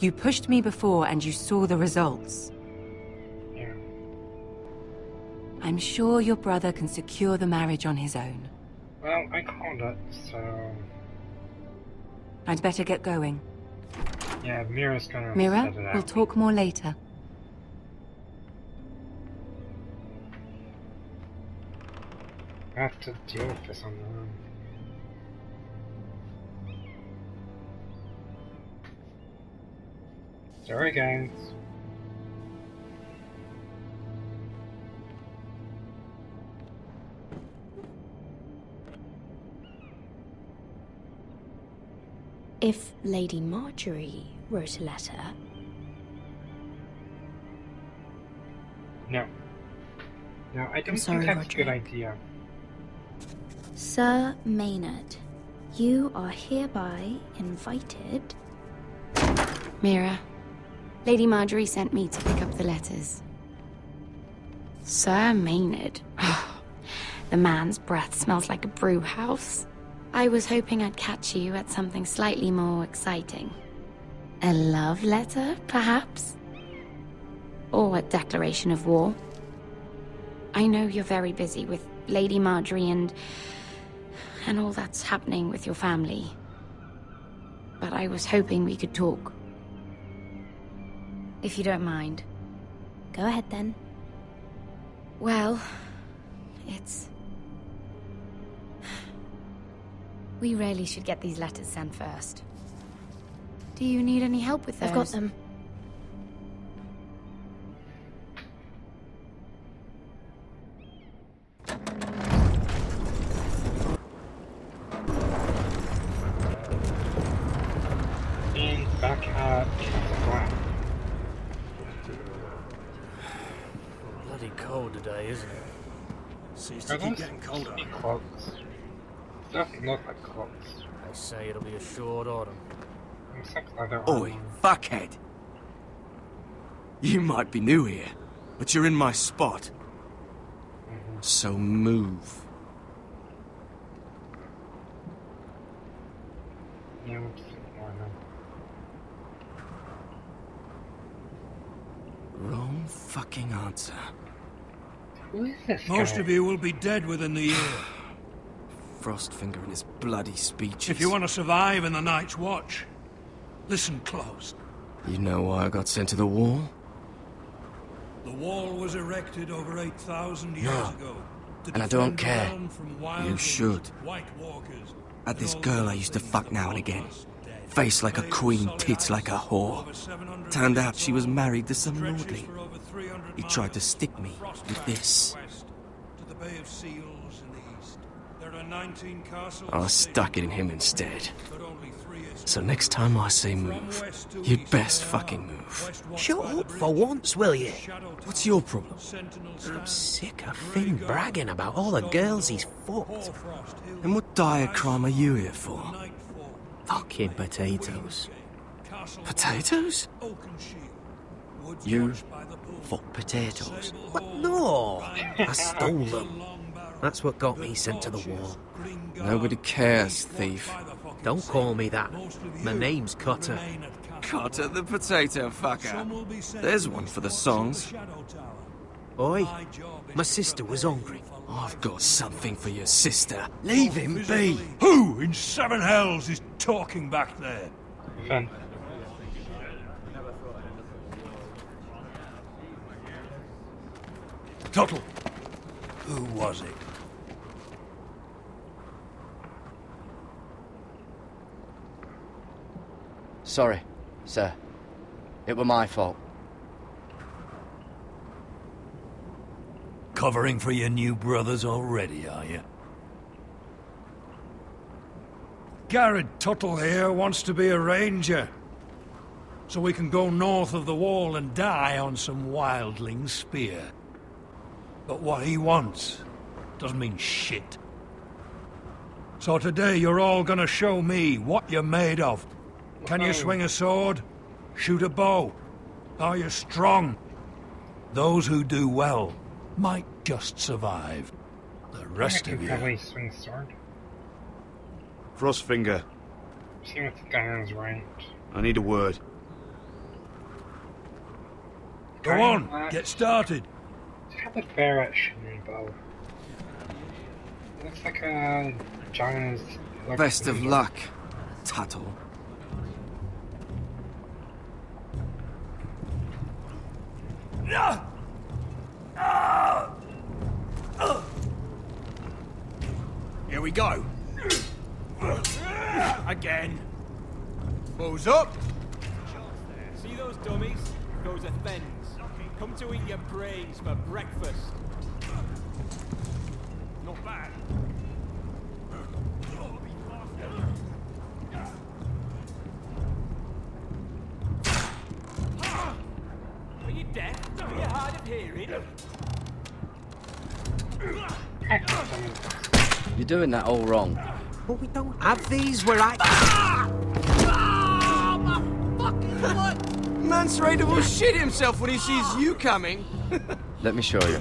You pushed me before and you saw the results. Yeah. I'm sure your brother can secure the marriage on his own. Well, I called it, so I'd better get going. yeah, Mira's gonna Mira, set it out. we'll talk more later. I have to deal with this on my own. Sorry, guys. If Lady Margaery wrote a letter, No. No, I don't sorry, think that's a good idea. Sir Maynard, you are hereby invited. Mira, Lady Margaery sent me to pick up the letters. Sir Maynard. the man's breath smells like a brew house. I was hoping I'd catch you at something slightly more exciting. A love letter, perhaps? Or a declaration of war? I know you're very busy with Lady Margaery and. and all that's happening with your family. But I was hoping we could talk. If you don't mind. Go ahead then. Well, it's. We really should get these letters sent first. Do you need any help with those? I've got them. And back at Black. Bloody cold today, isn't it? Seems Are to keep getting colder. be cloaks? Doesn't look like. They say it'll be a short autumn. Looks like leather Oi, fuckhead. You might be new here, but you're in my spot. So move. Yeah, we'll just ignore him. Wrong fucking answer. Who is this Most guy? of you will be dead within the year. Frostfinger and his bloody speeches. If you want to survive in the Night's Watch, listen close. You know why I got sent to the wall? The wall was erected over 8,000 years No. ago. to And I don't care. realm from You should. White walkers, Had this girl I used to fuck now and again. Face like a queen, tits like a whore. Turned out she was married to some stretches lordling. for over 300 He tried to stick me with this. west to the Bay of Seals in the east. There are 19 castles I stuck it in him instead. but only three is So next time I say move, you'd best fucking move. Shut up for once, will you? What's your problem? I'm sick of Grey Finn bragging about all the girls he's fucked. And what dire crime are you here for? Fucking potatoes. Potatoes? Wall, Oakenshield, woods You watched by the bull, Fuck potatoes. Sable What? No! I stole them. That's what got me sent to the Torches, wall. Nobody cares, thief. watched by the fucking Don't call me that. My name's Cotter. remain at Castle Cotter the potato fucker. will be sent There's one for the songs. in the Shadow Tower. Oi, My job is my to sister was prepare hungry. I've got something for your sister. Leave him be. Who in seven hells is talking back there? Finn. Tuttle. Who was it? Sorry, sir. It were my fault. Covering for your new brothers already, are you? Gared Tuttle here wants to be a ranger. So we can go north of the wall and die on some wildling spear. But what he wants doesn't mean shit. So today you're all gonna show me what you're made of. Can you swing a sword? Shoot a bow? Are you strong? Those who do well might just survive. The rest I of can you. probably swing sword. Frostfinger, See what the guy is right. I need a word. Go on, get started. How the Barrett shooting bow? It looks like a China's. Best of luck, Tuttle. Here we go. Again. Balls up. See those dummies? Those are Thenns. Come to eat your brains for breakfast. Not bad. Are you deaf? Are you hard of hearing? You're doing that all wrong. But we don't have these where I. Mance will shit himself when he sees you coming. Let me show you.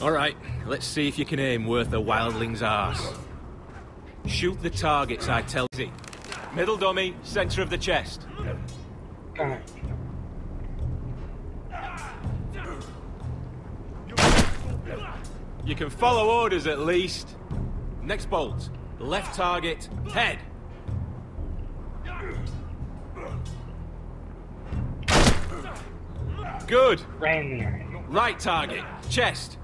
All right, let's see if you can aim worth a wildling's arse. Shoot the targets, I tell you. Middle dummy, center of the chest. You can follow orders at least. Next bolt. Left target, head. Good. Right target, chest.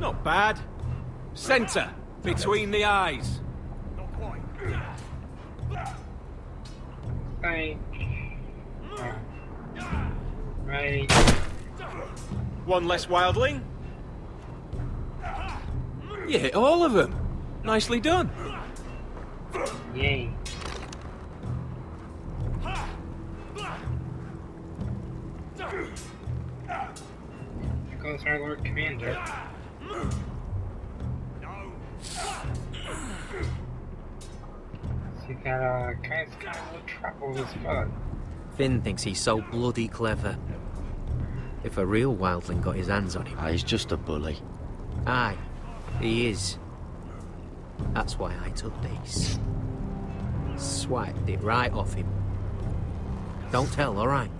Not bad. Center, between the eyes. Right. Uh, right. One less wildling. You hit all of them. Nicely done. Yay. Here goes our Lord Commander. See that uh, guy's got a little trouble with his foot. Finn thinks he's so bloody clever. If a real wildling got his hands on him. Ah, he's just a bully. Aye, he is. That's why I took these. Swiped it right off him. Don't tell, alright?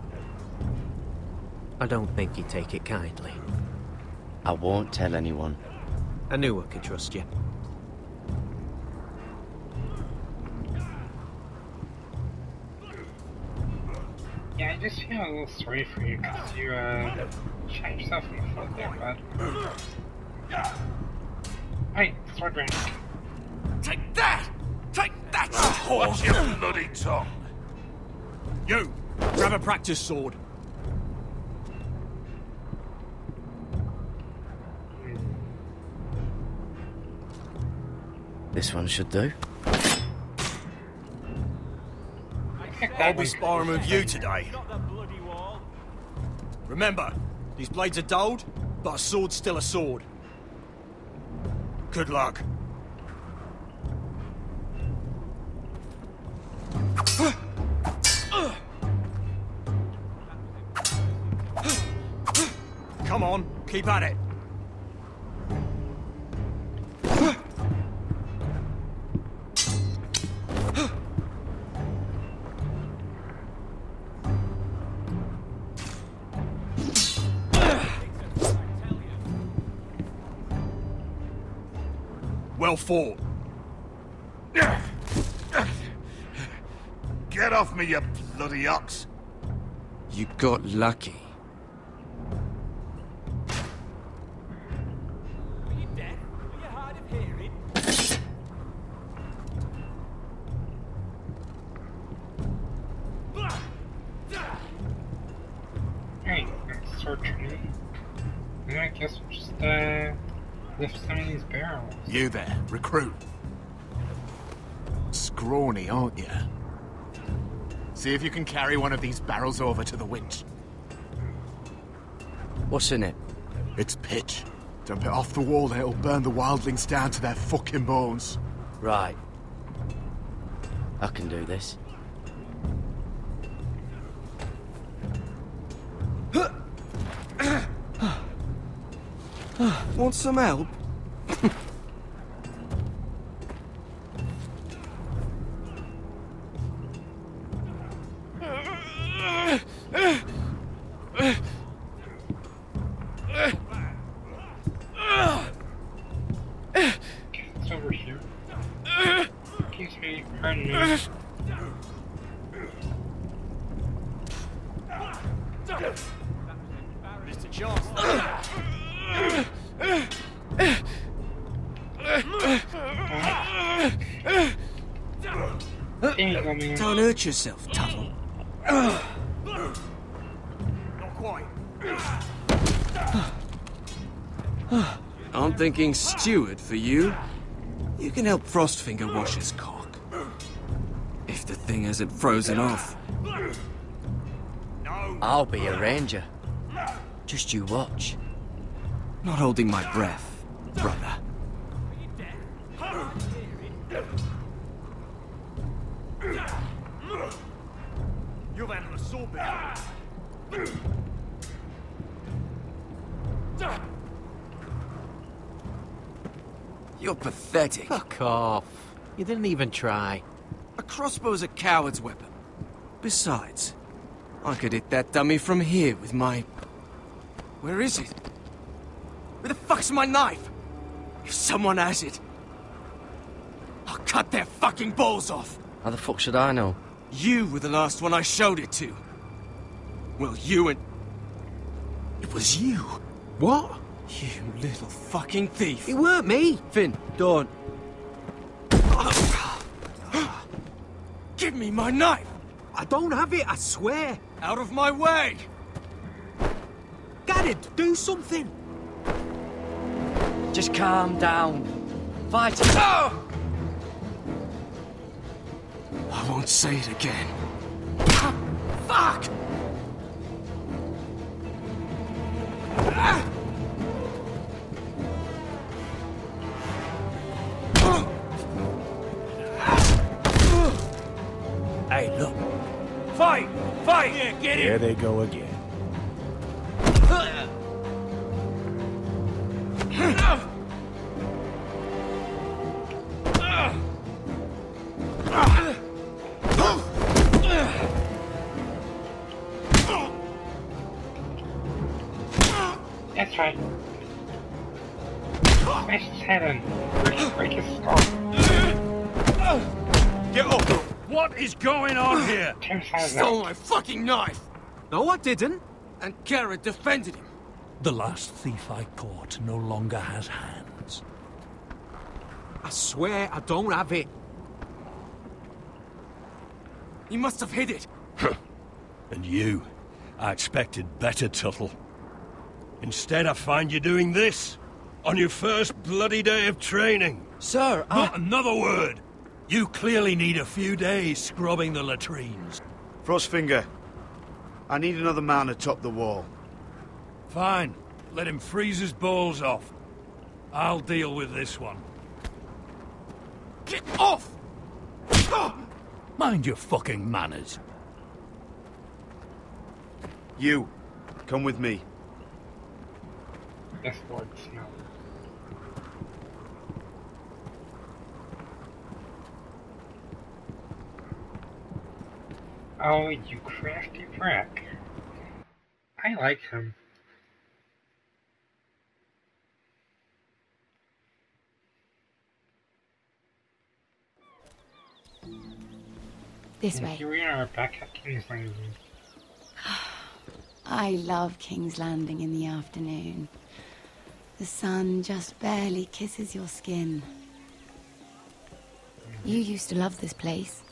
I don't think he'd take it kindly. I won't tell anyone. I knew I could trust you. Yeah, I just feel a little sorry for you because you uh, shot yourself in the foot there, bud. Hey, sword rank. Take that! Take that! Watch your bloody tongue. You! Grab a practice sword. This one should do. I'll be sparring with you today. Remember, these blades are dulled, but a sword's still a sword. Good luck. Come on, keep at it. Fought. Get off me, you bloody ox. You got lucky. You there, recruit. Scrawny, aren't you? See if you can carry one of these barrels over to the winch. What's in it? It's pitch. Dump it off the wall and it'll burn the wildlings down to their fucking bones. Right. I can do this. Want some help? There you go, man. Don't hurt yourself, Tuttle. Not quite. I'm thinking steward for you. You can help Frostfinger wash his cock. If the thing hasn't frozen off. I'll be a ranger. Just you watch. Not holding my breath, brother. You're pathetic. Fuck off. You didn't even try. A crossbow's a coward's weapon. Besides, I could hit that dummy from here with my... Where is it? Where the fuck's my knife? If someone has it, I'll cut their fucking balls off. How the fuck should I know? You were the last one I showed it to. Well, you and... It was you. What? You little fucking thief. It weren't me. Finn, don't. Give me my knife! I don't have it, I swear. Out of my way! Gared, do something. Just calm down. Fight it. I won't say it again. Ah, fuck! There they go again. That's right. Smash his head in. Break, break his skull. Get up! What is going on here? Tear Stole my fucking knife! No, I didn't. And Gared defended him. The last thief I caught no longer has hands. I swear I don't have it. He must have hid it. And you, I expected better, Tuttle. Instead, I find you doing this on your first bloody day of training. Sir, I... Not another word. You clearly need a few days scrubbing the latrines. Frostfinger, I need another man atop the wall. Fine. Let him freeze his balls off. I'll deal with this one. Get off! Ah! Mind your fucking manners. You, come with me. Yes, Lord Oh, you crafty prick. I like him. This And way. Here we are, back at King's Landing. I love King's Landing in the afternoon. The sun just barely kisses your skin. You used to love this place.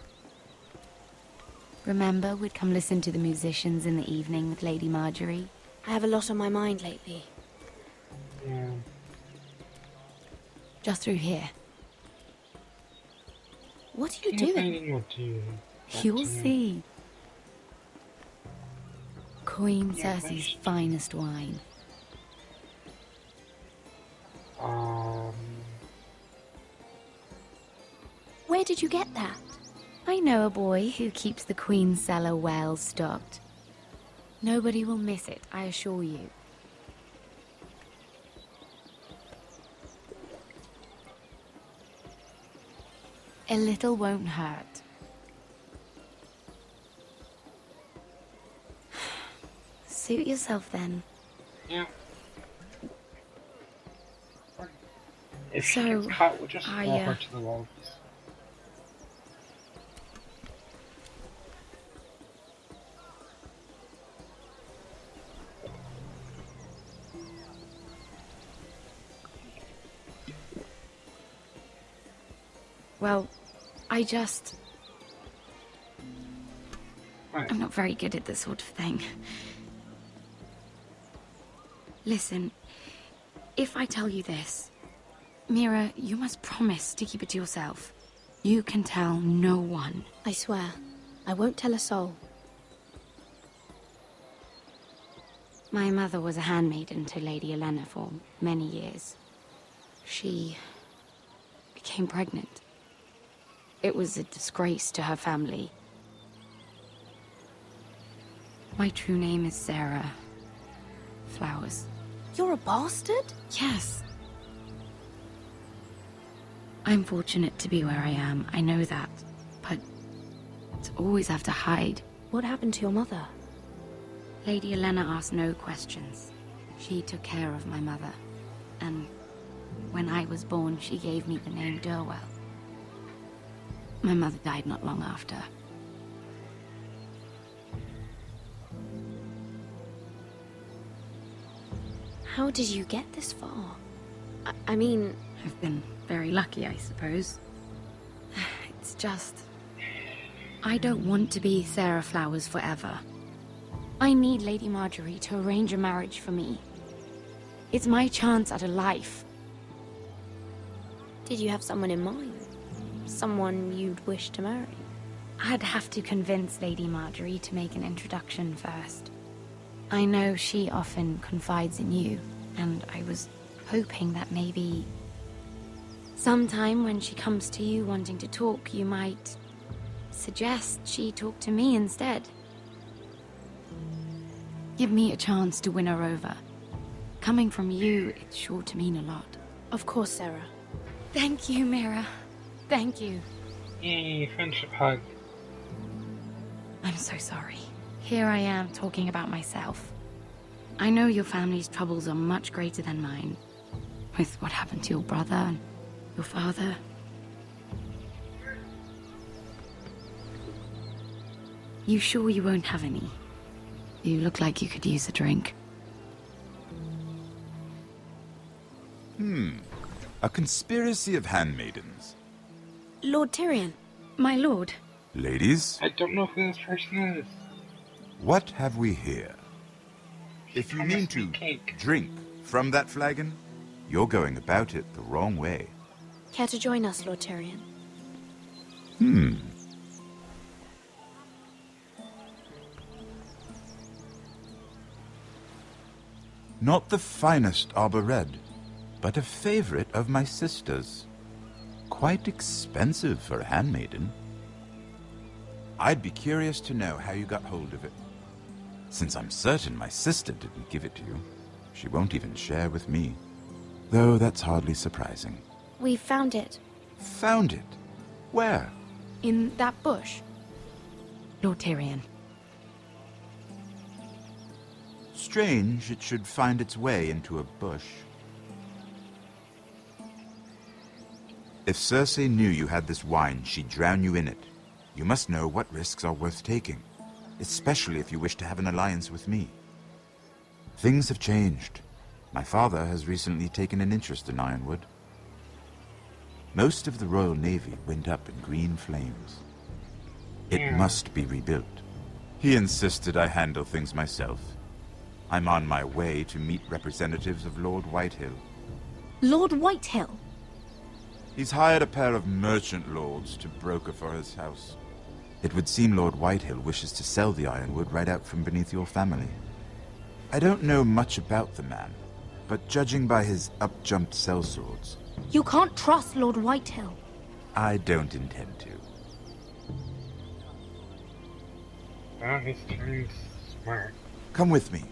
Remember, we'd come listen to the musicians in the evening with Lady Margaery? I have a lot on my mind lately. Yeah. Just through here. What are you doing? Landing. You'll see. Queen Yeah, Cersei's finest wine. Um, Where did you get that? I know a boy who keeps the Queen's cellar well stocked. Nobody will miss it, I assure you. A little won't hurt. Suit yourself then. Yeah. If So, caught, we'll just I, throw uh, to the wolves. I just. Right. I'm not very good at this sort of thing. Listen, if I tell you this, Mira, you must promise to keep it to yourself. You can tell no one. I swear, I won't tell a soul. My mother was a handmaiden to Lady Olenna for many years. She became pregnant. It was a disgrace to her family. My true name is Sera Flowers. You're a bastard? Yes. I'm fortunate to be where I am, I know that. But to always have to hide. What happened to your mother? Lady Olenna asked no questions. She took care of my mother. And when I was born, she gave me the name Durwell. My mother died not long after. How did you get this far? I, I mean, I've been very lucky, I suppose. It's just. I don't want to be Sera Flowers forever. I need Lady Margaery to arrange a marriage for me. It's my chance at a life. did you have someone in mind? Someone you'd wish to marry? I'd have to convince Lady Margaery to make an introduction first. I know she often confides in you, and I was hoping that maybe sometime when she comes to you wanting to talk, you might suggest she talk to me instead. Give me a chance to win her over. Coming from you, it's sure to mean a lot. Of course, Sera. Thank you, Mira. Thank you. Yay, friendship hug. I'm so sorry. Here I am talking about myself. I know your family's troubles are much greater than mine. With what happened to your brother and your father. You sure you won't have any? You look like you could use a drink. Hmm. A conspiracy of handmaidens. Lord Tyrion. My lord. Ladies, I don't know who this person is. what have we here? If you mean to drink from that flagon, you're going about it the wrong way. Care to join us, Lord Tyrion? Hmm. Not the finest arbor red, but a favorite of my sister's. Quite expensive for a handmaiden. I'd be curious to know how you got hold of it. Since I'm certain my sister didn't give it to you, she won't even share with me. Though that's hardly surprising. We found it. Found it? Where? In that bush. Lord Tyrion. Strange it should find its way into a bush. If Cersei knew you had this wine, she'd drown you in it. You must know what risks are worth taking, especially if you wish to have an alliance with me. Things have changed. My father has recently taken an interest in Ironwood. Most of the Royal Navy went up in green flames. It Yeah. must be rebuilt. He insisted I handle things myself. I'm on my way to meet representatives of Lord Whitehill. Lord Whitehill? He's hired a pair of merchant lords to broker for his house. It would seem Lord Whitehill wishes to sell the ironwood right out from beneath your family. I don't know much about the man, but judging by his up-jumped sellswords, You can't trust Lord Whitehill. I don't intend to. Well, he's turned smart. Come with me.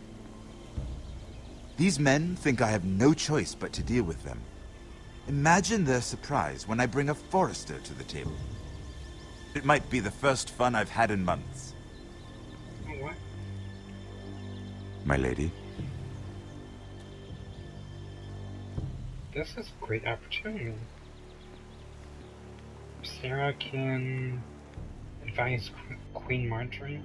These men think I have no choice but to deal with them. Imagine their surprise when I bring a forester to the table. It might be the first fun I've had in months. My lady, This is a great opportunity. Sera can advise Qu- Queen Margaery.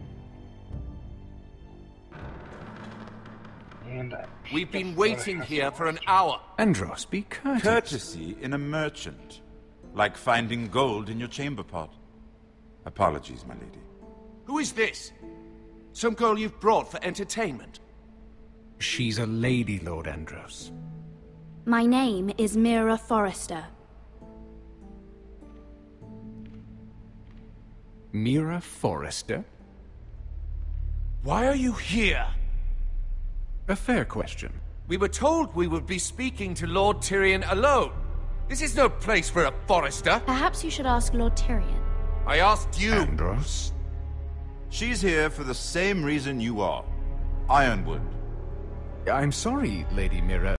And We've been waiting here for an hour. Andros, be courteous. Courtesy in a merchant. Like finding gold in your chamber pot. Apologies, my lady. Who is this? Some girl you've brought for entertainment? She's a lady, Lord Andros. My name is Mira Forrester. Mira Forrester? Why are you here? A fair question. We were told we would be speaking to Lord Tyrion alone. This is no place for a forester. Perhaps you should ask Lord Tyrion. I asked you. Andros? She's here for the same reason you are. Ironwood. I'm sorry, Lady Mira.